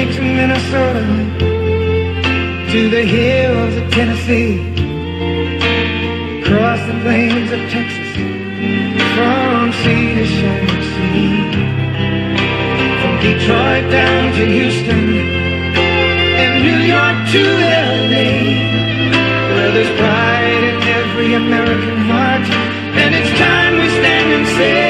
Lakes of Minnesota to the hills of Tennessee, across the plains of Texas, from sea to shining sea, from Detroit down to Houston, and New York to LA, where there's pride in every American heart, and it's time we stand and say.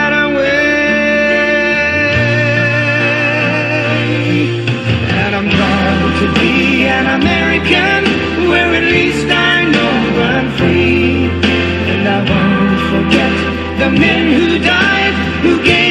American, where at least I know I'm free. And I won't forget the men who died, who gave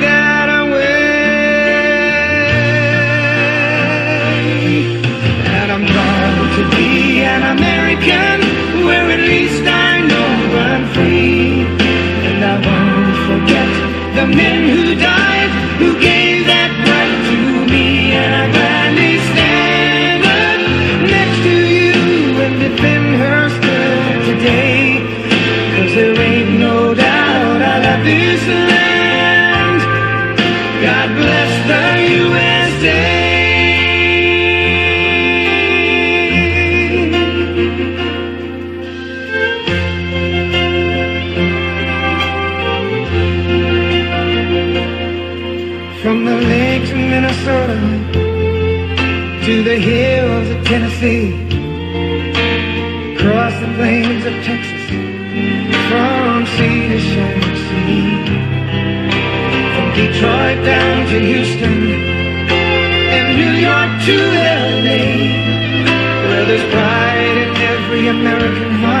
the hills of Tennessee, across the plains of Texas, from sea to shining sea, from Detroit down to Houston, and New York to LA, where there's pride in every American heart,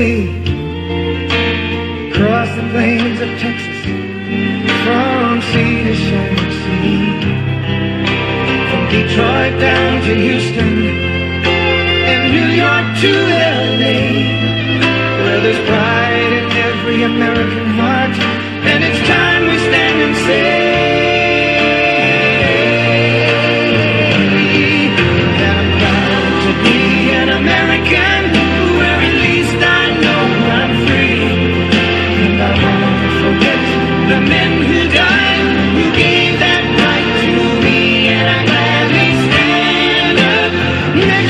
of across the plains of Texas, from sea to shining sea, from Detroit down to Houston, and New York to LA, where there's pride in every American heart, and it's time we stand and say. Next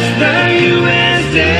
Bless the USA.